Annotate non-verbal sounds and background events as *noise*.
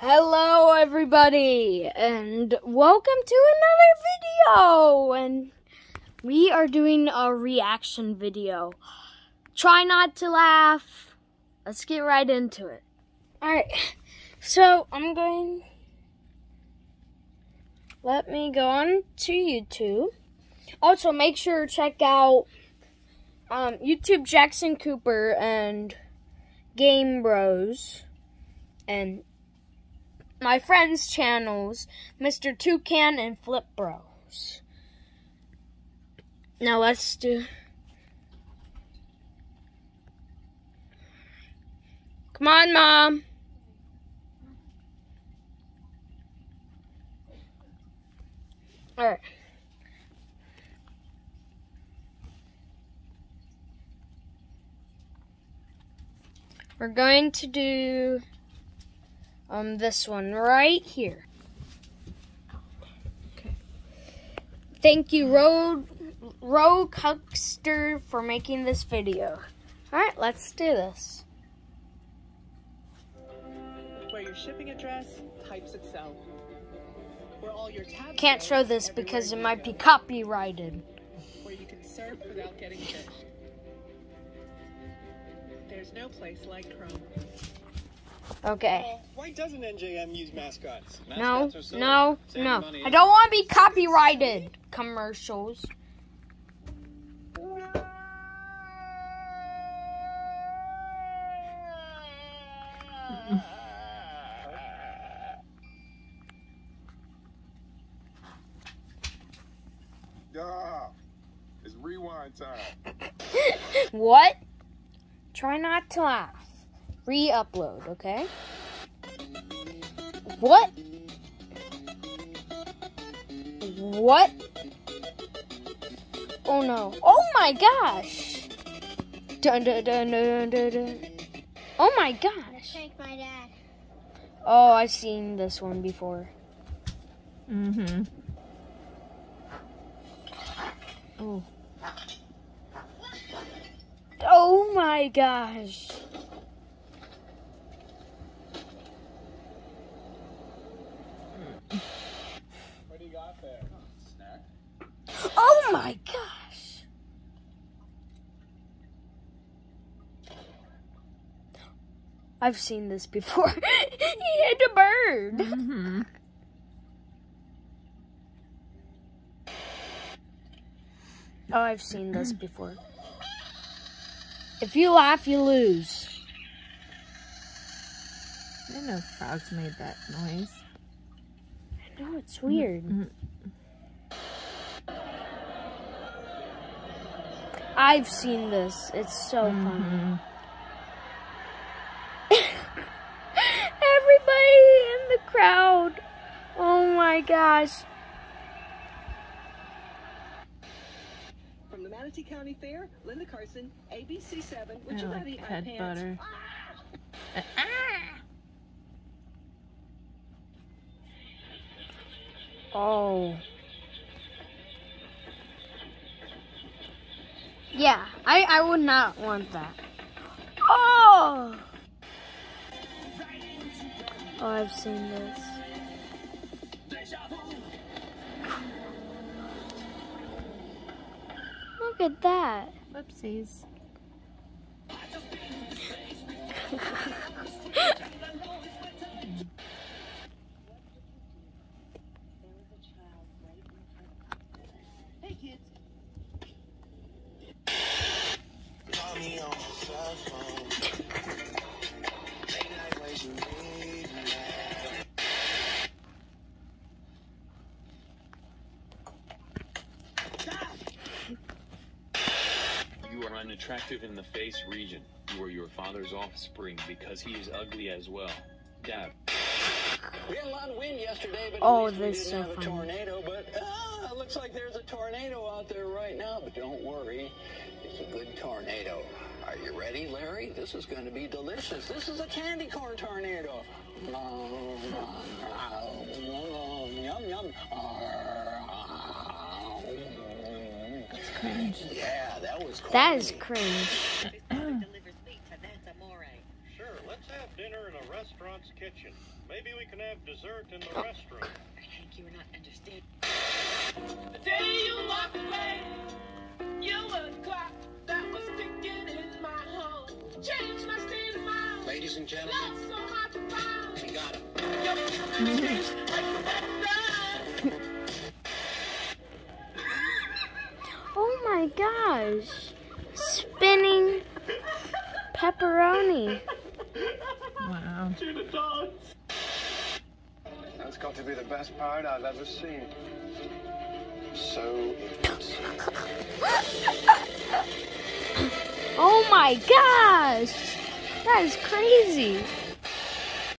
Hello, everybody, and welcome to another video. And we are doing a reaction video. Try not to laugh. Let's get right into it. All right, so I'm going. Let me go on to YouTube. Also, make sure to check out um, YouTube Jackson Cooper and Game Bros. And my friends' channels, Mr. Toucan and Flip Bros. Now let's do. Come on, Mom. All right. We're going to do um this one right here. Okay. Thank you, Road Rogue Huckster, for making this video. All right, let's do this. Where your shipping address types itself. Where all your tabs Can't show this because it might go. be copyrighted. Where you can surf without getting *laughs* phished. There's no place like Chrome. Okay. Why doesn't NJM use mascots? No, Mascots are silly. no, no. money. I don't want to be copyrighted commercials. *laughs* Yeah, it's rewind time. *laughs* What? Try not to laugh. Re-upload, okay? What? What? Oh no. Oh my gosh. Dun dun dun dun dun dun. Oh my gosh. Thank my dad. Oh, I've seen this one before. Mm-hmm. Oh, Oh my gosh. What do you got there? Snack. Oh my gosh. I've seen this before. *laughs* he hit a bird. mm-hmm. Oh, I've seen this before. If you laugh, you lose. I didn't know frogs made that noise. I know it's weird. I've seen this. It's so mm-hmm. funny. Mhm. *laughs* Everybody in the crowd. Oh my gosh. From the Manatee County Fair, Linda Carson, ABC7. I Would you like not eat my head pants? butter. Ah! Uh, ah! Oh. Yeah, I, I would not want that. Oh! Oh, I've seen this. Look at that. Whoopsies. Are unattractive in the face region. You are your father's offspring because he is ugly as well. Dad. We had a lot of wind yesterday, but Oh, at least we this is didn't so have a tornado. But ah, it looks like there's a tornado out there right now. But don't worry, it's a good tornado. Are you ready, Larry? This is going to be delicious. This is a candy corn tornado. Yum yum. Cringe. Yeah, that was. That is crummy. cringe. delivers pizza. That's amore. Sure, let's have dinner in a restaurant's kitchen. Maybe we can have dessert in the restroom. Hank, you were not understanding. The day you walked away, you were the clock that was ticking in my home. Changed my state of mind. Ladies and gentlemen, Love so hard to find. we got it. Gosh. Spinning pepperoni. Wow. That's got to be the best part I've ever seen. So intense. *laughs* Oh my gosh. That is crazy.